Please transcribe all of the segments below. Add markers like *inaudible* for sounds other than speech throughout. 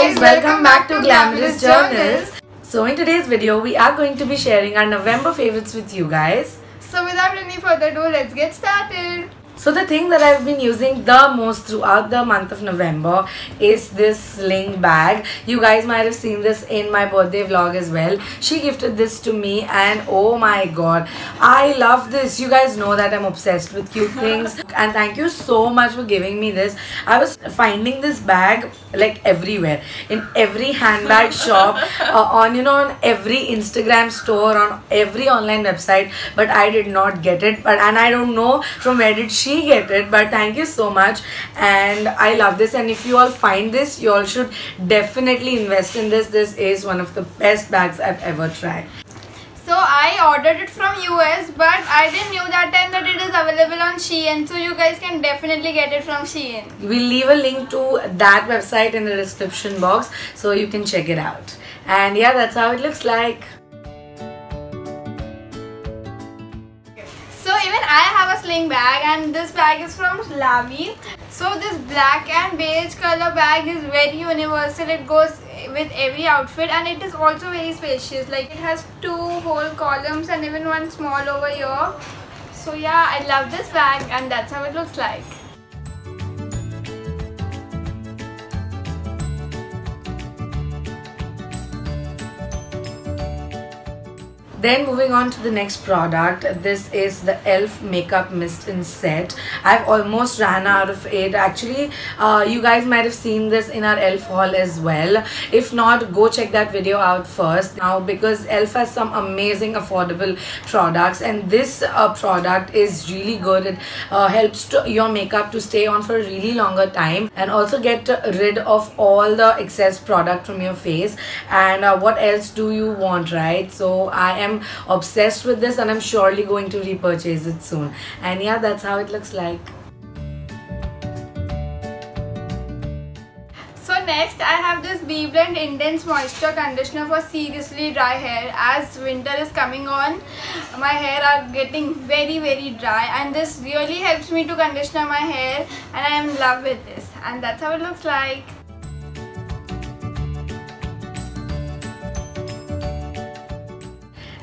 guys, welcome back to Glamorous Journals. So in today's video, we are going to be sharing our November favorites with you guys. So without any further ado, let's get started. So the thing that I've been using the most throughout the month of November is this sling bag. You guys might have seen this in my birthday vlog as well. She gifted this to me and oh my god, I love this. You guys know that I'm obsessed with cute *laughs* things and thank you so much for giving me this. I was finding this bag like everywhere in every handbag shop *laughs* uh, on you know on every Instagram store on every online website but I did not get it but and I don't know from where did she she get it but thank you so much and I love this and if you all find this you all should definitely invest in this this is one of the best bags I've ever tried so I ordered it from US but I didn't know that time that it is available on Shein so you guys can definitely get it from Shein. We'll leave a link to that website in the description box so you can check it out. And yeah that's how it looks like. Sling bag and this bag is from Lavie. So this black and beige color bag is very universal. It goes with every outfit and it is also very spacious. Like it has two whole columns and even one small over here. So yeah, I love this bag and that's how it looks like. Then moving on to the next product, this is the e.l.f. Makeup Mist in Set. I've almost ran out of it. Actually, uh, you guys might have seen this in our e.l.f. haul as well. If not, go check that video out first now because e.l.f. has some amazing affordable products and this uh, product is really good. It uh, helps to, your makeup to stay on for a really longer time and also get rid of all the excess product from your face. And uh, what else do you want, right? So I am am obsessed with this and I'm surely going to repurchase it soon. And yeah, that's how it looks like. So next I have this BBlunt Intense Moisture Conditioner for seriously dry hair. As winter is coming on, my hair are getting very very dry and this really helps me to conditioner my hair and I am in love with this. And that's how it looks like.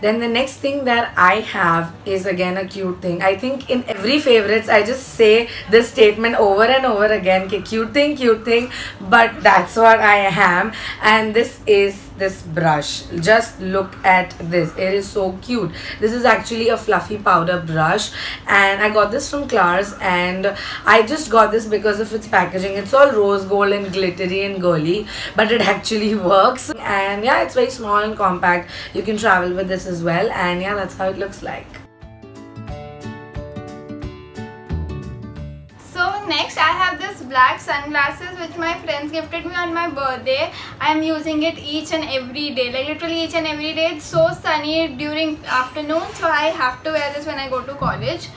Then the next thing that I have is again a cute thing. I think in every favorites I just say this statement over and over again. Cute thing, cute thing. But that's what I am. And this is this brush. Just look at this. It is so cute. This is actually a fluffy powder brush. And i got this from Claire's and i just got this because of its packaging. It's all rose gold and glittery and girly but it *laughs* actually works. And yeah it's very small and compact. You can travel with this as well. And yeah that's how it looks like next I have this black sunglasses which my friends gifted me on my birthday. I am using it each and every day like literally each and every day. It's so sunny during afternoon so I have to wear this when I go to college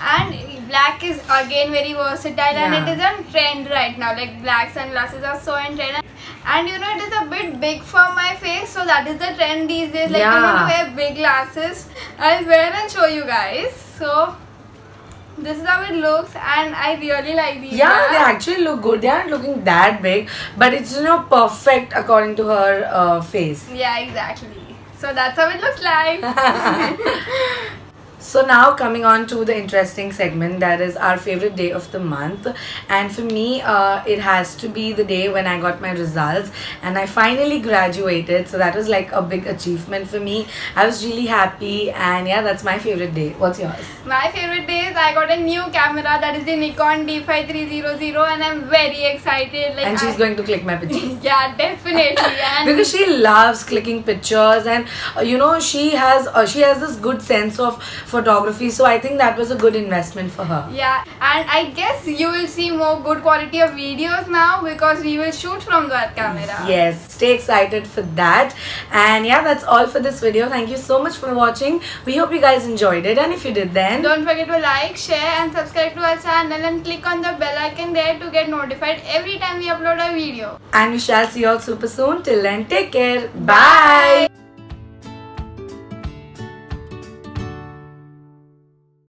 and black is again very versatile yeah. and it is on trend right now like black sunglasses are so in trend and you know it is a bit big for my face so that is the trend these days like yeah. you want to wear big glasses I'll wear and show you guys so this is how it looks and I really like these. Yeah, they actually look good. They aren't looking that big, but it's you know perfect according to her uh, face. Yeah, exactly. So that's how it looks like. *laughs* *laughs* So now coming on to the interesting segment that is our favorite day of the month and for me uh, it has to be the day when I got my results and I finally graduated so that was like a big achievement for me. I was really happy and yeah that's my favorite day. What's yours? My favorite day is I got a new camera that is the Nikon D5300 and I'm very excited. Like and she's I, going to click my pictures. *laughs* yeah definitely. *laughs* And because she loves clicking pictures and uh, you know she has uh, she has this good sense of photography so I think that was a good investment for her. Yeah and I guess you will see more good quality of videos now because we will shoot from that camera. Yes, stay excited for that and yeah that's all for this video. Thank you so much for watching. We hope you guys enjoyed it and if you did then don't forget to like, share and subscribe to our channel and click on the bell icon there to get notified every time we upload a video. And we shall see you all super soon. Till then take care. Bye. Bye.